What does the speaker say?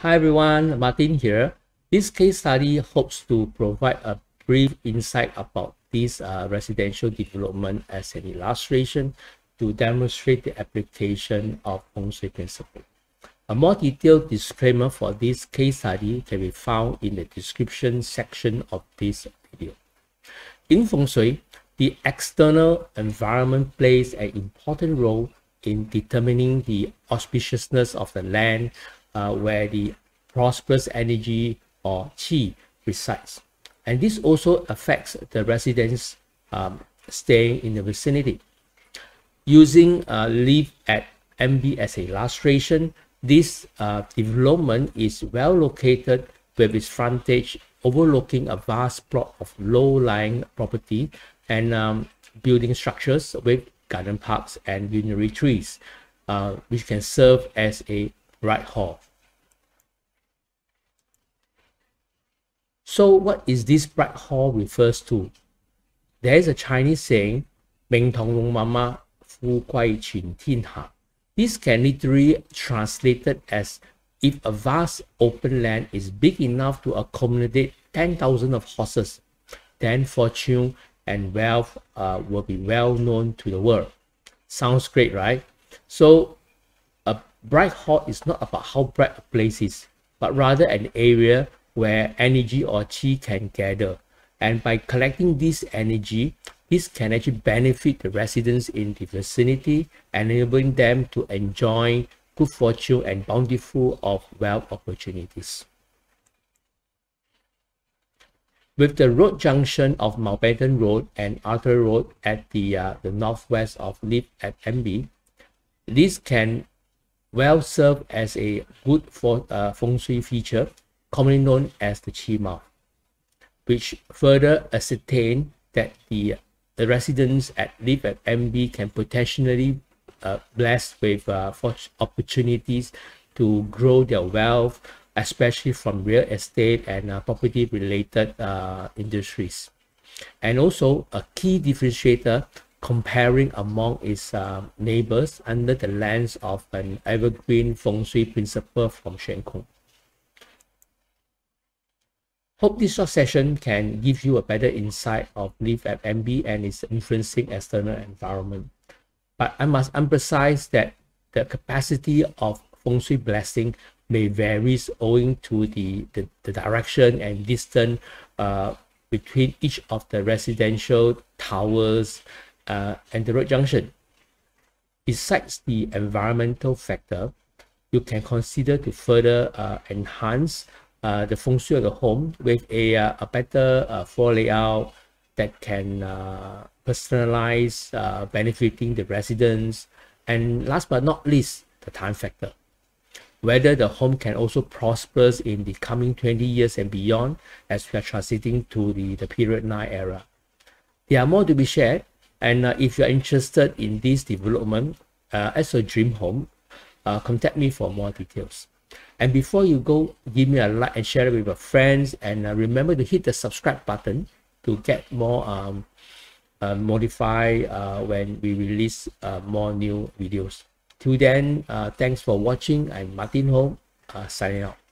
Hi everyone, Martin here. This case study hopes to provide a brief insight about this uh, residential development as an illustration to demonstrate the application of Feng Shui principle. A more detailed disclaimer for this case study can be found in the description section of this video. In Feng Shui, the external environment plays an important role in determining the auspiciousness of the land uh, where the prosperous energy or qi resides. And this also affects the residents um, staying in the vicinity. Using uh, at MB as a illustration, this uh, development is well located with its frontage overlooking a vast plot of low-lying property and um, building structures with garden parks and unary trees, uh, which can serve as a bright Hall. So what is this bright Hall refers to? There is a Chinese saying, Meng Tong Long Mama Fu Kuai Qin Tin Ha. This can literally translated as if a vast open land is big enough to accommodate 10,000 of horses, then fortune and wealth uh, will be well known to the world. Sounds great, right? So bright hall is not about how bright a place is, but rather an area where energy or chi can gather. And by collecting this energy, this can actually benefit the residents in the vicinity, enabling them to enjoy good fortune and bountiful of wealth opportunities. With the road junction of Mountbatten Road and Arthur Road at the, uh, the northwest of Live at MB, this can well serve as a good for, uh, feng shui feature, commonly known as the Qi Mouth, which further ascertain that the, the residents at Live at MB can potentially uh, blessed with uh, opportunities to grow their wealth, especially from real estate and uh, property related uh, industries. And also a key differentiator comparing among its uh, neighbors under the lens of an evergreen feng shui principle from Xuan Kong. Hope this short session can give you a better insight of Live at MB and its influencing external environment. But I must emphasize that the capacity of feng shui blessing may vary owing to the, the, the direction and distance uh, between each of the residential towers uh, and the road junction. Besides the environmental factor, you can consider to further uh, enhance uh, the feng shui of the home with a, uh, a better uh, floor layout that can uh, personalize, uh, benefiting the residents, and last but not least, the time factor whether the home can also prosper in the coming 20 years and beyond as we are transiting to the, the period 9 era. There are more to be shared and uh, if you are interested in this development uh, as a dream home, uh, contact me for more details. And before you go, give me a like and share it with your friends and uh, remember to hit the subscribe button to get more um, uh, uh, when we release more new videos. Till then, thanks for watching. I'm Martin Ho, uh, signing out.